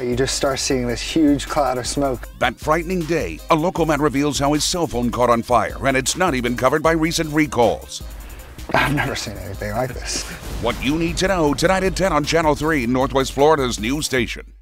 You just start seeing this huge cloud of smoke. That frightening day, a local man reveals how his cell phone caught on fire, and it's not even covered by recent recalls. I've never seen anything like this. What you need to know tonight at 10 on Channel 3, Northwest Florida's news station.